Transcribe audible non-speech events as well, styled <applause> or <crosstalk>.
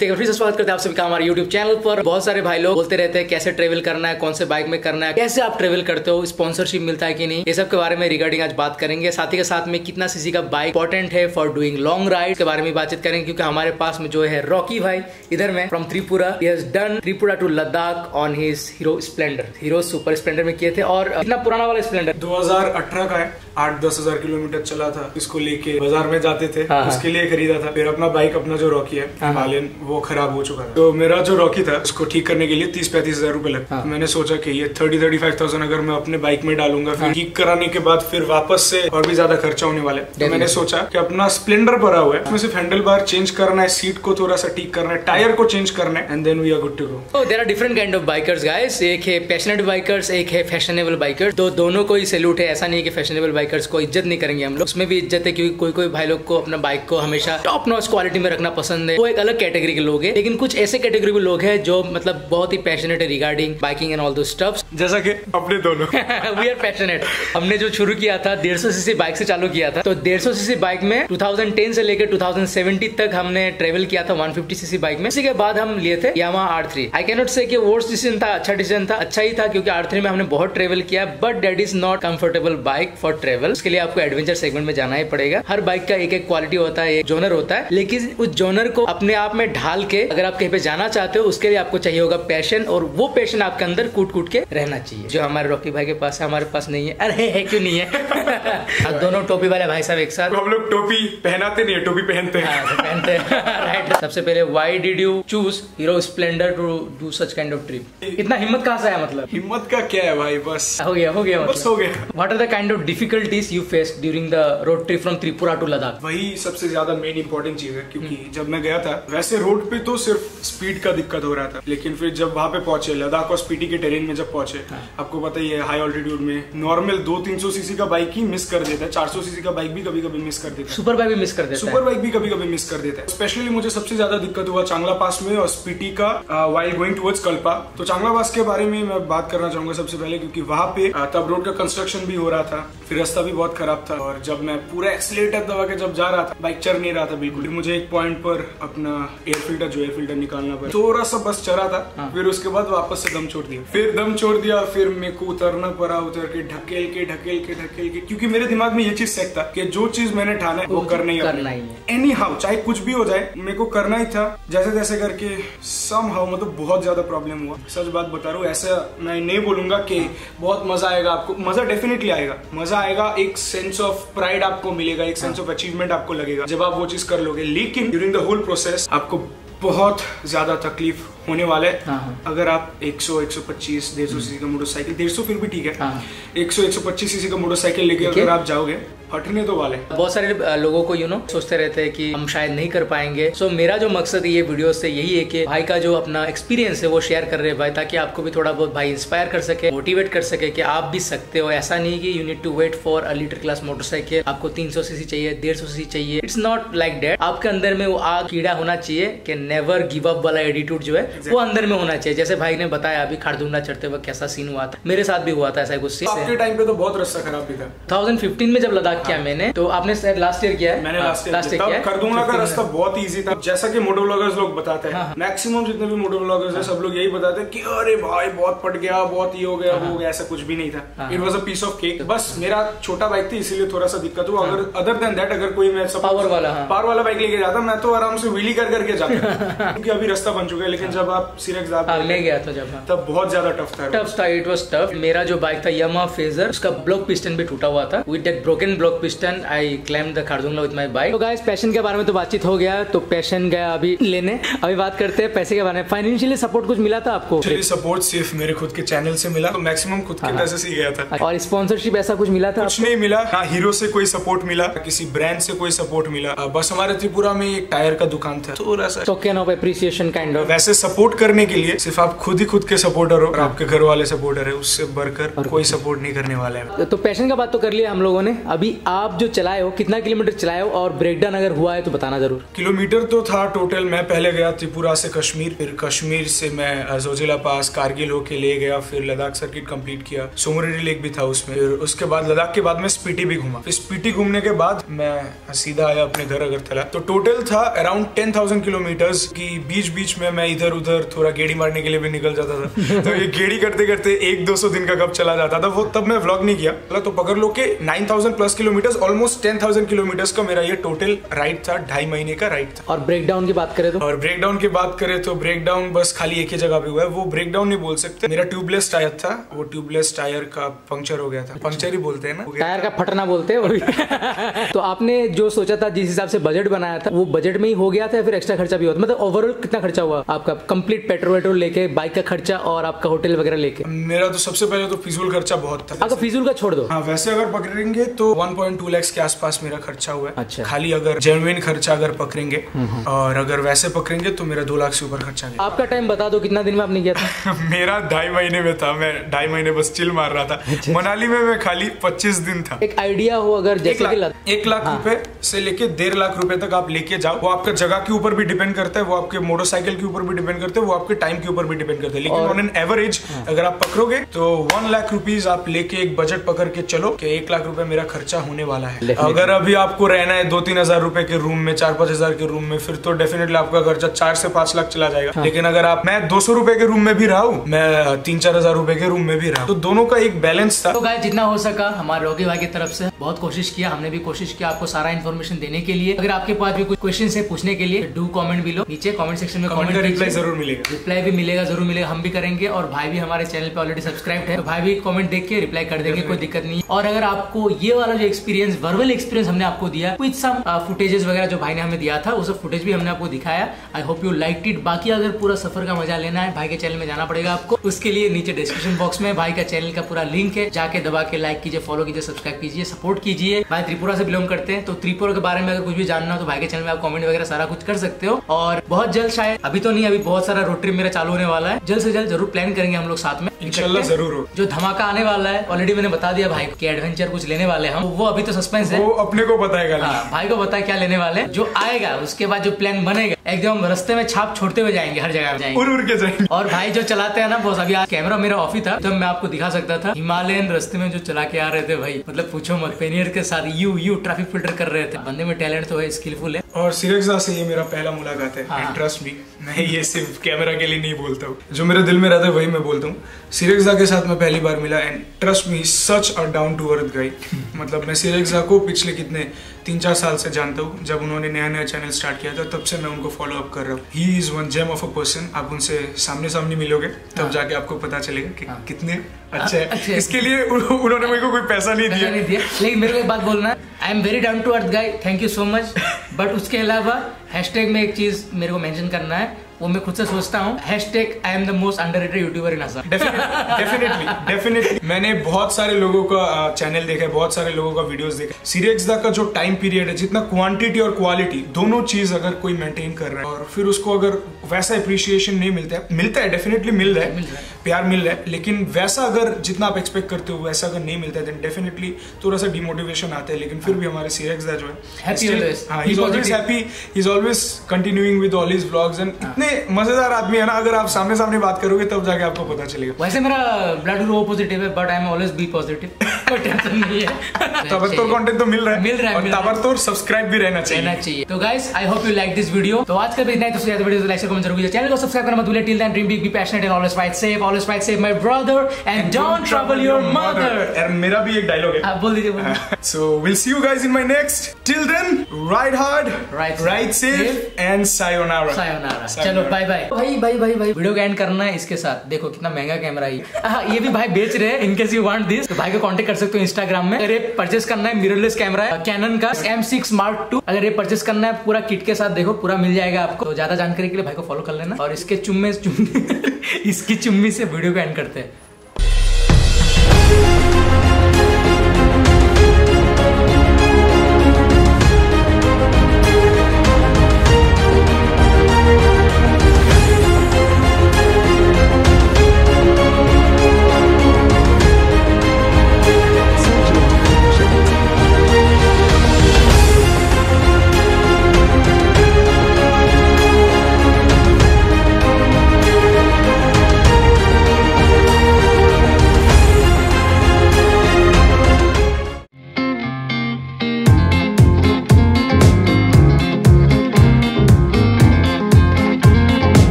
बुज़ुर्गों बच्चे बड़ी वाले में फिर से स्वागत करते हैं आप सभी का हमारे YouTube चैनल पर। बहुत सारे भाई लोग बोलते रहते हैं कैसे ट्रेवल करना है कौन से बाइक में करना है कैसे आप ट्रेवल करते हो स्पॉन्सरशिप मिलता है कि नहीं? ये सब के बारे में रिगार्डिंग आज बात करेंगे। साथ ही के साथ में कितना सीसी का बाइक इंपॉर्टेंट है फॉर डूइंग लॉन्ग राइड के बारे में बातचीत करेंगे क्योंकि हमारे पास में जो है रॉकी भाई इधर में from Tripura. Has done Tripura to Ladakh on his Hero Splendor Hero Super Splendor में किए थे और इतना पुराना वाला स्प्लेंडर 2018 का है। आठ दस हज़ार किलोमीटर चला था। इसको लेके बाज़ार में जाते थे। हाँ, हाँ। उसके लिए खरीदा था। फिर अपना बाइक अपना जो रॉकी है हाँ, हाँ। हिमालयन वो खराब हो चुका था। तो मेरा जो रॉकी था उसको ठीक करने के लिए तीस पैंतीस हज़ार रूपए लगता हाँ। मैंने सोचा कि ये थर्टी थर्टी फाइव थाउज़ेंड अगर मैं अपने बाइक में डालूँगा फिर ठीक कराने के बाद फिर वापस से और भी ज़्यादा खर्चा होने वाला है। तो मैंने सोचा कि अपना स्प्लेंडर भरा हुआ है उसमें सिर्फ़ हैंडल बार चेंज करना है सीट को थोड़ा सा ठीक करना है टायर को चेंज करना है and then we are good to go there are different kind of bikers guys एक है पैशनेट बाइकर्स एक है फैशनेबल बाइकर्स तो दोनों को ही सैल्यूट है। ऐसा नहीं है कि फैशनेबल बाइकर्स को इज़्ज़त नहीं करेंगे हम लोग। उसमें भी इज़्ज़त है क्योंकि कोई कोई भाई लोग को अपना बाइक को हमेशा टॉप नॉच क्वालिटी में रखना पसंद है। वो एक अलग कैटेगरी के लोग हैं। लेकिन कुछ ऐसे कैटेगरी के लोग हैं जो मतलब बहुत ही पैशनेट है regarding biking and all those stuffs जैसा कि अपने दोनों। वी आर पैशनेट हमने जो शुरू किया था, डेढ़ सौ सीसी बाइक से चालू किया था। तो डेढ़ सौ सीसी बाइक में 2010 से लेकर 2070 तक हमने ट्रेवल किया था 150 सीसी बाइक में। इसी के बाद हम लिए थे Yamaha R three I cannot से कि वर्स्ट डिसीज़न था अच्छा डिसीज़न था अच्छा ही था, क्योंकि आर थ्री में हमने बहुत ट्रेवल किया but that is not comfortable bike for travel उसके लिए आपको एडवेंचर सेगमेंट में जाना ही पड़ेगा। हर बाइक का एक एक क्वालिटी होता है, एक जोनर होता है। लेकिन उस जोनर को अपने आप में ढाल के, अगर आप कहीं पे जाना चाहते हो, उसके लिए आपको चाहिए होगा पैशन और वो पैशन आपके अंदर कूट कूट के रहना चाहिए। जो हमारे रॉकी भाई के पास है हमारे पास नहीं है। अरे है क्यों नहीं है? <laughs> दोनों टोपी वाले भाई साहब एक साथ। हम लोग टोपी पहनाते नहीं है टोपी पहनते हैं। हाँ, पहनते हैं। <laughs> राइट सबसे पहले why did you choose Hero Splendor to do such kind of trip इतना हिम्मत कहाँ से आया मतलब? हिम्मत का क्या है भाई बस। हो गया हो गया बस हो मतलब गया। What are the kind of difficulties you face during the road trip from Tripura to Ladakh वही सबसे ज़्यादा मेन इंपॉर्टेंट चीज़ है क्योंकि जब मैं गया था वैसे रोड पे तो सिर्फ़ स्पीड का दिक्कत हो रहा था लेकिन फिर जब वहाँ पे पहुँचे लद्दाख और स्पीटी के टेरेन में जब पहुँचे आपको पता ही है हाई ऑल्टीट्यूड में नॉर्मल दो तीन सौ सीसी का बाइक ही मिस कर देता है चार सौ सीसी का बाइक भी कभी कभी मिस कर देता है। सुपर बाइक भी मिस कर देता है। सुपर बाइक भी कभी कभी मिस कर देता है। स्पेशली मुझे सबसे ज़्यादा दिक्कत हुआ चांगला पास में और स्पीटी का वाइल गोइंग टुवर्ड्स कल्पा तो चांगला पास के बारे में मैं बात करना चाहूँगा सबसे पहले क्योंकि वहाँ पे तब रोड का कंस्ट्रक्शन भी हो रहा था फिर रास्ता भी बहुत खराब था और जब मैं पूरा एक्सीटर दबा के जब जा रहा था बाइक चढ़ नहीं रहा था बिल्कुल। मुझे एक पॉइंट पर अपना एयर फ़िल्टर जो एयर फ़िल्टर निकालना पड़ा थोड़ा सा बस चला था फिर उसके बाद वापस से दम छोड़ दिया। फिर दम छोड़ दिया फिर मेरे को उतरना पड़ा उतर के ढकेल के ढकेल के ढकेल के क्योंकि मेरे दिमाग में ये चीज़ सेट था कि जो चीज़ मैंने ठाना है वो करना ही करना ही है। एनी हाउ चाहे कुछ भी हो जाए मेरे को करना ही था। जैसे तैसे करके सम हाउ मतलब बहुत ज़्यादा प्रॉब्लम हुआ। सच बात बता रहा हूँ ऐसा मैं नहीं बोलूँगा कि बहुत मज़ा आएगा आपको। मज़ा डेफिनेटली आएगा। मज़ा आएगा एक सेंस ऑफ़ प्राइड आपको मिलेगा एक सेंस ऑफ़ अचीवमेंट आपको लगेगा। जब आप वो चीज़ कर लोगे लेकिन ड्यूरिंग द होल प्रोसेस आपको बहुत ज़्यादा तकलीफ़ होने वाला है। हाँ, हाँ। अगर आप 100 125 150 सीसी का मोटरसाइकिल 150 फिर भी ठीक है। हाँ। 100 125 सीसी का मोटरसाइकिल लेके अगर आप जाओगे फटने तो वाले बहुत सारे लोगों को यू नो सोचते रहते हैं कि हम शायद नहीं कर पाएँगे। सो so, मेरा जो मकसद ये वीडियो से यही है कि भाई का जो अपना एक्सपीरियंस है वो शेयर कर रहे भाई ताकि आपको भी थोड़ा बहुत भाई इंस्पायर कर सके मोटिवेट कर सके कि आप भी सकते हो। ऐसा नहीं कि you need to wait for a litre class motorcycle आपको 300 सीसी चाहिए 150 सीसी चाहिए। इट्स नॉट लाइक डेट आपके अंदर में वो आग कीड़ा होना चाहिए कि नेवर गिव अप वाला एटीट्यूड जो है वो अंदर में होना चाहिए। जैसे भाई ने बताया अभी खारदुंडा चढ़ते वक्त कैसा सीन हुआ था। मेरे साथ भी हुआ था ऐसा कुछ आपके सीन टाइम पे तो बहुत रास्ता खराब भी था। 2015 में जब लद्दाख किया मैंने तो आपने शायद लास्ट ईयर किया है? मैंने हाँ, लास्ट ईयर year तब किया है। का रास्ता बहुत इजी था। जैसा की मोटो ब्लॉगर्स लोग बताते हैं। हाँ। मैक्सिमम जितने भी मोटो ब्लॉगर्स हैं सब लोग यही बताते हैं कि अरे भाई बहुत पट गया बहुत ये हो गया वो हो गया ऐसा कुछ भी नहीं था। हाँ। It was a piece of cake बस मेरा छोटा बाइक थी इसीलिए थोड़ा सा दिक्कत हुआ। अगर अदर देन दैट अगर कोई मैं पावर वाला, हाँ। पावर वाला बाइक लेके जाता मैं तो आराम से व्हीली कर करके जाता। <laughs> क्योंकि अभी रास्ता बन चुका है लेकिन जब आप सिरेक्स हाँ मैं गया था जब हाँ। तब बहुत ज़्यादा टफ था टफ था इट वाज टफ मेरा जो बाइक था यमा फेजर उसका ब्लॉक पिस्टन भी टूटा हुआ था। With that broken block piston I climb the Khardungla with my bike तो गाइस पैशन के बारे में तो बातचीत हो गया तो पैशन गया अभी लेने। अभी बात करते हैं पैसे के बारे में। फाइनेंशियली सपोर्ट कुछ मिला था आपको? सपोर्ट सिर्फ़ मेरे खुद के चैनल से मिला तो मैक्सिमम खुद के पैसे से ही गया था। और स्पॉन्सरशिप ऐसा कुछ मिला था कुछ नहीं मिला ना हीरो से कोई सपोर्ट मिला किसी ब्रांड से कोई सपोर्ट मिला। बस हमारे त्रिपुरा में एक टायर का दुकान था। थोड़ा सा token of appreciation kind of वैसे सपोर्ट करने के लिए सिर्फ़ आप खुद ही खुद के सपोर्टर हो और आपके घर वाले सपोर्टर है उससे बढ़कर कोई सपोर्ट नहीं करने वाले हैं। तो पैशन का बात तो कर लिया हम लोगों ने। अभी आप जो चलाए हो कितना किलोमीटर चलाए हो और ब्रेकडाउन अगर हुआ है तो बताना ज़रूर। किलोमीटर तो था टोटल मैं पहले गया त्रिपुरा से कश्मीर फिर कश्मीर से मैं जोजिला पास कारगिल होके ले गया फिर लद्दाख सर्किट कंप्लीट किया सोमरेरी लेक भी था उसमें फिर उसके बाद लद्दाख के बाद मैं स्पीटी भी घूमा। फिर स्पीटी घूमने के बाद मैं सीधा आया अपने घर अगर अगरतला। तो टोटल था अराउंड टेन थाउज़ेंड किलोमीटर की बीच बीच में मैं इधर उधर थोड़ा गेड़ी मारने के लिए भी निकल जाता था। तो ये गेड़ी करते करते एक दो सौ दिन का कब चला जाता था। वो तब मैं व्लॉग नहीं किया। तो पकड़ लो के nine thousand plus kilometre almost ten thousand kilometre का मेरा ये टोटल राइड था ढाई महीने का राइड था। और ब्रेकडाउन की बात करें तो? और ब्रेकडाउन की बात करें तो ब्रेकडाउन बस खाली एक ही जगह पे हुआ है। वो ब्रेकडाउन नहीं बोल सकते। मेरा ट्यूबलेस टायर था। वो ट्यूबलेस टायर का पंक्चर हो गया था। पंक्चर ही बोलते हैं ना? टायर का फटना बोलते हैं <laughs> तो आपने जो सोचा था जिस हिसाब से बजट बनाया था वो बजट में ही हो गया था या फिर एक्स्ट्रा खर्चा भी हुआ था? मतलब ओवरऑल कितना खर्चा हुआ आपका? कंप्लीट पेट्रोल वेट्रोल लेके बाइक का खर्चा और आपका होटल वगैरह लेके? मेरा तो सबसे पहले तो फिजूल खर्चा बहुत था आपका फिजूल का छोड़ दो? हाँ वैसे अगर पकड़ेंगे तो 1.2 लाख के आसपास मेरा खर्चा हुआ है। अच्छा। खाली अगर जेनुइन खर्चा अगर पकड़ेंगे और अगर वैसे पकड़ेंगे तो मेरा दो लाख से ऊपर खर्चा गया। आपका टाइम बता दो कितना दिन में आपने किया था? <laughs> मेरा ढाई महीने में था मैं ढाई महीने बस चिल मार रहा था। मनाली में मैं खाली 25 दिन था। एक आइडिया हो अगर एक जैसे एक लाख हाँ। रुपए से लेके डेढ़ लाख रुपए तक आप लेके जाओ। वो आपका जगह के ऊपर भी डिपेंड करता है वो आपके मोटरसाइकिल के ऊपर भी डिपेंड करता है वो आपके टाइम के ऊपर भी डिपेंड करता है। लेकिन ऑन एन एवरेज अगर आप पकड़ोगे तो वन लाख रुपीज़ आप लेके एक बजट पकड़ के चलो कि एक लाख रुपए मेरा खर्चा होने वाला है। अगर अभी आपको रहना है दो तीन हज़ार रुपए के रूम में चार पाँच हज़ार के रूम में फिर तो डेफिनेटली आपका खर्चा चार से पाँच लाख चला जाएगा। हाँ। लेकिन अगर आप मैं दो सौ रुपए के रूम में भी रहा हूँ मैं तीन चार हज़ार रुपए के रूम में भी रहा तो दोनों का एक बैलेंस था। तो गाय जितना हो सका हमारे रोगी भाई की तरफ़ से बहुत कोशिश किया हमने भी कोशिश किया आपको सारा इन्फॉर्मेशन देने के लिए। अगर आपके पास भी कुछ क्वेश्चन है पूछने के लिए डू कॉमेंट भी लो नीचे कमेंट सेक्शन में कमेंट रिप्लाई ज़रूर मिलेगा। रिप्लाई भी मिलेगा, ज़रूर मिलेगा। हम भी करेंगे और भाई भी हमारे चैनल पे ऑलरेडी सब्सक्राइब है। तो भाई भी कमेंट देख के रिप्लाई कर देंगे, कोई दिक्कत नहीं और अगर आपको ये वाला जो एक्सपीरियंस वर्बल एक्सपीरियंस हमने आपको दिया विद सम फुटेजेस वगैरह जो भाई ने हमें दिया था, वो सब फुटेज भी हमने आपको दिखाया। I hope you like it बाकी अगर पूरा सफ़र का मज़ा लेना है, भाई के चैनल में जाना पड़ेगा आपको। उसके लिए नीचे डिस्क्रिप्शन बॉक्स में भाई का चैनल का पूरा लिंक है। जाके दबा के लाइक कीजिए फॉलो कीजिए सब्सक्राइब कीजिए सपोर्ट कीजिए। भाई त्रिपुरा से बिलोंग करते हैं तो त्रिपुरा के बारे में अगर कुछ भी जानना हो तो भाई के चैनल में आप कमेंट वगैरह सारा कुछ कर सकते हो। और बहुत जल्द शायद, अभी तो नहीं, अभी बहुत सारा रोड ट्रिप मेरा चालू होने वाला है। जल्द से जल्द ज़रूर प्लान करेंगे हम लोग साथ में। इंशाल्लाह ज़रूर हो। जो धमाका आने वाला है ऑलरेडी मैंने बता दिया भाई को एडवेंचर कुछ लेने वाले हम। वो अभी तो सस्पेंस है। वो अपने को बताएगा हाँ भाई को बताया क्या लेने वाले जो आएगा उसके बाद जो प्लान बनेगा एकदम रास्ते में छाप छोड़ते हुए जाएँगे हर जगह जाएँगे। उड़ उड़ के जाएँगे। और भाई जो चलाते हैं ना बॉस अभी कैमरा मेरा ऑफ़ ही था तब मैं आपको दिखा सकता था। हिमालयन रास्ते में जो चला के आ रहे थे भाई मतलब पूछो मत। पेनियर के साथ यू यू ट्रैफ़िक फ़िल्टर कर रहे थे। बंदे में टैलेंट तो है स्किलफुल है। और सिरक्सा से ये मेरा पहला मुलाकात है। हाँ। ट्रस्ट मी मैं ये सिर्फ़ कैमरा के लिए नहीं बोलता हूँ। जो मेरे दिल में रहता है वही मैं बोलता हूँ। सिरक्सा के साथ मैं पहली बार मिला and trust me such a down to earth guy मतलब मैं सिरक्सा को पिछले कितने तीन चार साल से जानता हूँ। जब उन्होंने नया नया चैनल स्टार्ट किया था तब से मैं उनको फॉलो अप कर रहा हूँ। He is one gem of a person आप उनसे सामने सामने मिलोगे तब जाके आपको पता चलेगा कि हाँ। कितने अच्छे हैं। अच्छे। इसके लिए उन्होंने मेरे को कोई पैसा नहीं दिया। नहीं दिया। लेकिन मेरे को एक बात बोलना I am very down to earth guy thank you so much but उसके अलावा हैशटैग में एक चीज़ मेरे को मेंशन करना है। वो मैं खुद से सोचता हूँ I am the most under YouTuber in Assam definitely definitely मैंने बहुत सारे लोगों का चैनल देखा है बहुत सारे लोगों का वीडियोस देखा सीरियस दा का जो टाइम पीरियड है जितना क्वांटिटी और क्वालिटी दोनों चीज़ अगर कोई मेंटेन कर रहा है और फिर उसको अगर वैसा अप्रिशिएशन नहीं मिलता है मिलता है डेफिनेटली मिल रहा है प्यार मिल रहा है लेकिन वैसा अगर जितना आप एक्सपेक्ट करते हो वैसा अगर नहीं मिलता है देन डेफिनेटली थोड़ा सा डिमोटिवेशन आता है लेकिन फिर भी हमारे सीरियस दा जो है Happy still- always. हाँ Be he's always positive. happy he's always continuing with all his vlogs and हाँ। इतने मज़ेदार आदमी है ना, अगर आप सामने सामने बात करोगे तब जाके आपको पता चलेगा। वैसे मेरा ब्लड ग्रुप पॉजिटिव है but I am always B positive कोई टेंशन नहीं है। ताबड़तोड़ कंटेंट तो मिल रहा है। मिल रहा है, और मिल रहा है। ताबड़तोड़ सब्सक्राइब भी रहना चाहिए। रहना चाहिए। तो guys I hope you like this video तो आज का भी इतना ही। तो ज़्यादा वीडियो लाइक कमेंट ज़रूर कीजिए। चैनल को सब्सक्राइब करना मत भूलिए। Till then dream big be passionate and always fight safe always fight safe my brother and don't trouble your mother और मेरा भी एक डायलॉग है। आप बोल दीजिए बोल दीजिए। <laughs> So we'll see you guys in my next. Till then, ride hard, Ride ride safe, safe, and sayonara. Sayonara चलो बाय बाय भाई भाई भाई भाई वीडियो का एंड करना है इसके साथ। देखो कितना महँगा कैमरा है ये। हाँ, <laughs> ये भी भाई बेच रहे हैं इनकेस यू वांट दिस तो भाई को कांटेक्ट कर सकते हो इंस्टाग्राम में। अगर ये परचेस करना है मिररलेस कैमरा है कैनन का एम सिक्स मार्क टू अगर ये परचेस करना है, पूरा किट के साथ देखो, पूरा मिल जाएगा आपको। तो ज़्यादा जानकारी के लिए भाई को फॉलो कर लेना। और इसके चुम्मे चुम्बे <laughs> इसकी चुम्बी से वीडियो को एंड करते हैं।